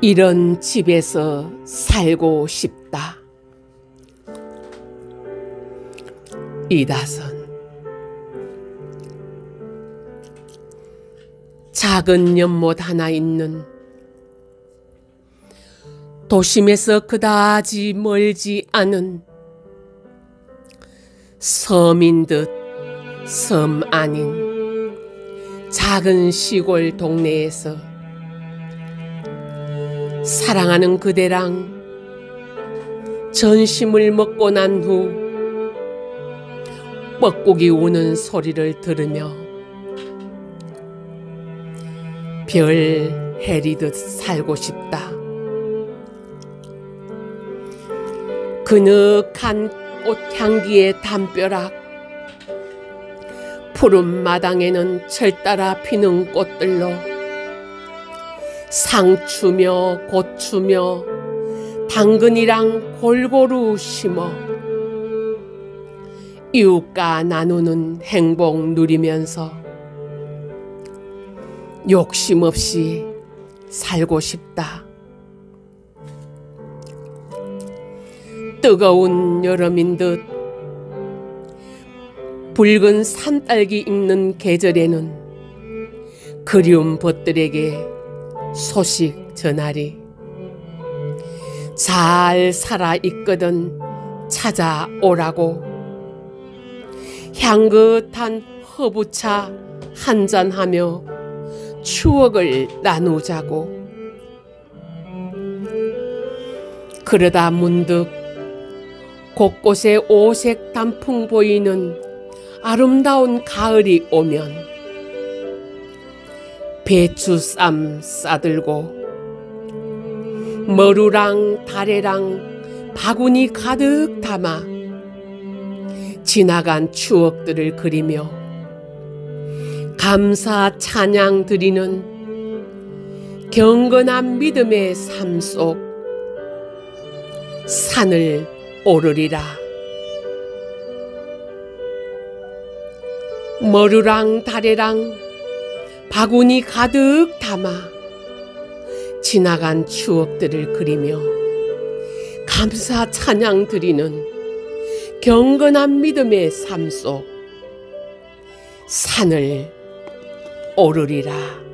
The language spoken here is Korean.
이런 집에서 살고 싶다. 이다선 작은 연못 하나 있는 도심에서 그다지 멀지 않은 섬인 듯 섬 아닌 작은 시골 동네에서 사랑하는 그대랑 전심을 먹고 난 후 뻐꾸기 우는 소리를 들으며 별 해리듯 살고 싶다. 그늑한 꽃향기의 담벼락 푸른 마당에는 철따라 피는 꽃들로 상추며 고추며 당근이랑 골고루 심어 이웃과 나누는 행복 누리면서 욕심 없이 살고 싶다. 뜨거운 여름인 듯 붉은 산딸기 익는 계절에는 그리운 벗들에게 소식 전하리. 잘 살아 있거든 찾아오라고. 향긋한 허브차 한잔하며 추억을 나누자고. 그러다 문득 곳곳에 오색 단풍 보이는 아름다운 가을이 오면 배추쌈 싸들고 머루랑 다래랑 바구니 가득 담아 지나간 추억들을 그리며 감사 찬양 드리는 경건한 믿음의 삶 속 산을 오르리라. 머루랑 다래랑 바구니 가득 담아 지나간 추억들을 그리며 감사 찬양 드리는 경건한 믿음의 삶 속 산을 오르리라.